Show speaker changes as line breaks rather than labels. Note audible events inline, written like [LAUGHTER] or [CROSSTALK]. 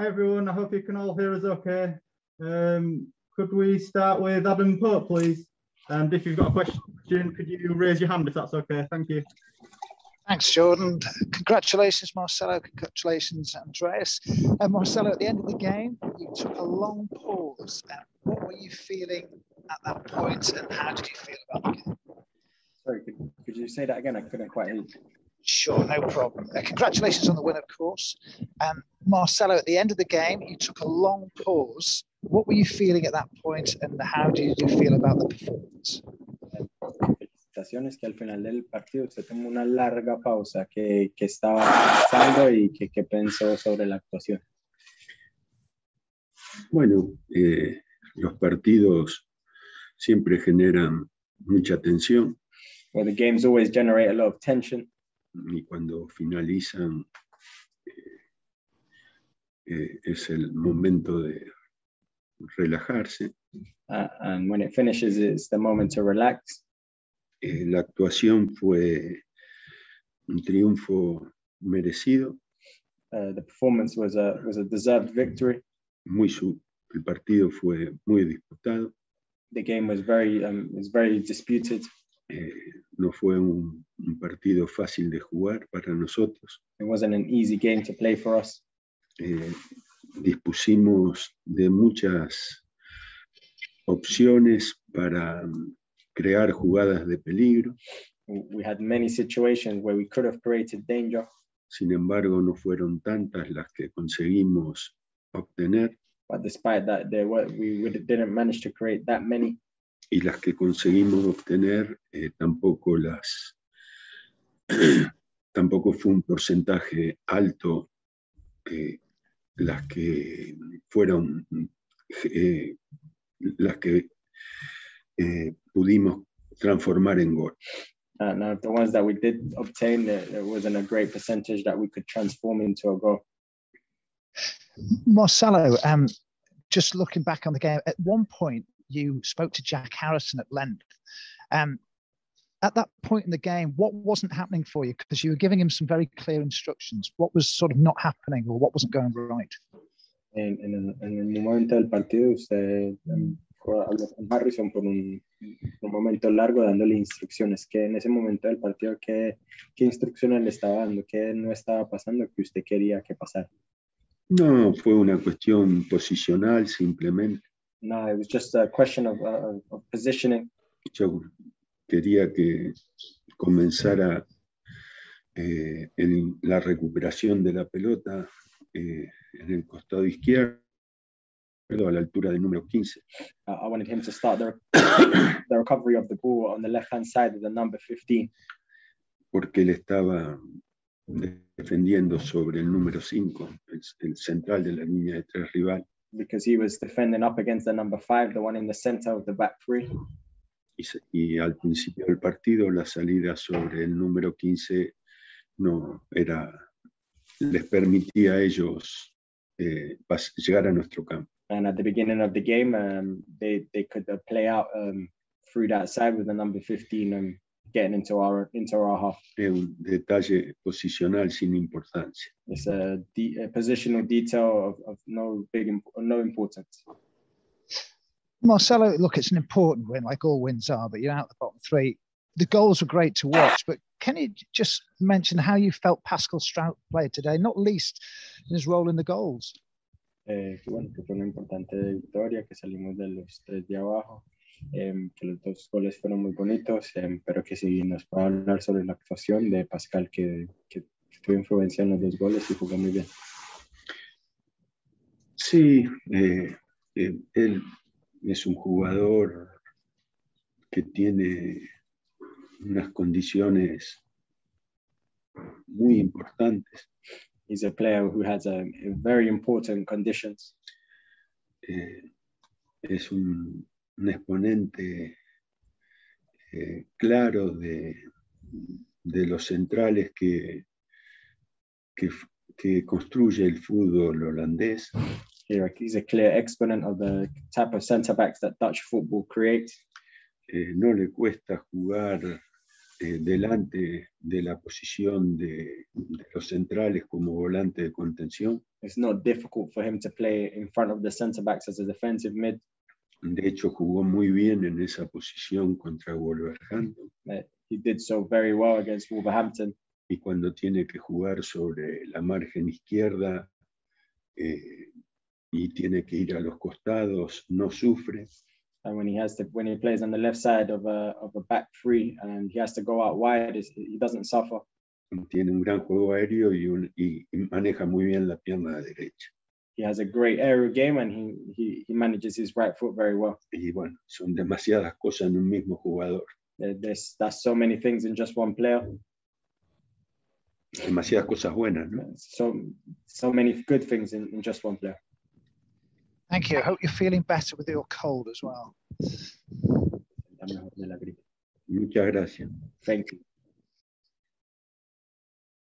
Hi everyone, I hope you can all hear us okay. Um, could we start with Adam Pope, please? And if you've got a question, could you raise your hand if that's okay? Thank you.
Thanks, Jordan. Congratulations, Marcelo. Congratulations, Andreas. Uh, Marcelo, at the end of the game, you took a long pause. Uh, what were you feeling at that point, and how did you feel about the game?
Sorry, could, could you say that again? I couldn't quite hear you.
Sure, no problem. Uh, congratulations on the win, of course. Um, Marcelo, at the end of the game, you took a long pause. What were you feeling at that point, and how did you feel about the performance?
Felicitaciones que al final del partido se tomó una larga pausa que, que estaba pensando y que, que pensó sobre la actuación.
Bueno, eh, los partidos siempre generan mucha tensión
Well, the games always generate a lot of tension.
y cuando finalizan eh, es el momento de relajarse.
Uh, and when it finishes, it's the moment to relax.
Eh, la actuación fue un triunfo merecido,
Uh, the performance was a was a deserved victory.
muy su- el partido fue muy disputado,
The game was very um, was very disputed.
eh, no fue un, un partido fácil de jugar para nosotros.
It wasn't an easy game to play for us.
Eh, dispusimos de muchas opciones para crear jugadas de peligro,
We had many situations where we could have created danger,
sin embargo no fueron tantas las que conseguimos obtener
but despite that, there were we didn't manage to create that many.
y las que conseguimos obtener eh, tampoco las [CLEARS THROAT] tampoco fue un porcentaje alto que las que fueron eh, las que eh, pudimos transformar en gol.
Uh, now, the ones that we did obtain, there, there wasn't a great percentage that we could transform into a goal.
Marcelo, um, just looking back on the game, at one point you spoke to Jack Harrison at length. Um, at that point in the game, what wasn't happening for you? Because you were giving him some very clear instructions. What was sort of not happening or what wasn't going right?
En, en, el, en el momento del partido, usted fue- habló con Harrison por un, un momento largo dándole instrucciones. Que en ese momento del partido, ¿qué, qué instrucciones le estaba dando? ¿Qué no estaba pasando que usted quería que pasara?
No, fue una cuestión posicional simplemente.
No, it was just a question of, uh, of positioning.
Yo quería que comenzara eh, en la recuperación de la pelota eh, en el costado izquierdo a la altura del número 15.
Uh, I wanted him to start the, [COUGHS] the recovery of the ball on the left hand side of the number 15
porque él estaba defendiendo sobre el número 5, el, el central de la línea de tres rival,
because he was defending up against the number five, the one in the center of the back three.
Y, y al principio del partido la salida sobre el número 15 no era, les permitía a ellos eh, llegar a nuestro campo.
And at the beginning of the game, um, they they could uh, play out um, through that side with the number 15 and getting into our into our half.
Es un detalle posicional sin importancia.
It's a, de- a positional detail of, of no big imp- no importance.
Marcelo, look, it's an important win, like all wins are, but you're out the bottom three. The goals were great to watch, but can you just mention how you felt Pascal Strout played today, not least in his role in the goals?
Eh, bueno, que fue una importante victoria, que salimos de los tres de abajo, em, que los dos goles fueron muy bonitos, em, pero que si nos puede hablar sobre la actuación de Pascal, que, que tuvo influencia en los dos goles y jugó muy bien.
Sí, eh, eh, él es un jugador que tiene unas condiciones muy importantes.
He's a player who has a, a very important conditions.
eh, es un, un exponente eh, claro de, de los centrales que, que, que construye el fútbol holandés.
Here, he's a clear exponent of the type of centre backs that Dutch football creates.
Eh, no le cuesta jugar eh, delante de la posición de, de los centrales como volante de contención.
It's not difficult for him to play in front of the centre backs as a defensive mid.
De hecho, jugó muy bien en esa posición contra Wolverhampton.
Uh, he did so very well against Wolverhampton.
Y cuando tiene que jugar sobre la margen izquierda eh, y tiene que ir a los costados, no sufre.
And when he has to, when he plays on the left side of a of a back three, and he has to go out wide, he doesn't suffer.
Tiene un gran juego aéreo y, un- y- maneja muy bien la pierna derecha.
He has a great aerial game, and he he, he manages his right foot very well.
Y bueno, son demasiadas cosas en un mismo jugador.
There- There's that's so many things in just one player.
Demasiadas cosas buenas, ¿no?
So so many good things in, in just one player.
Thank you. I hope you're feeling better with your cold as well.
Muchas gracias.
Thank you.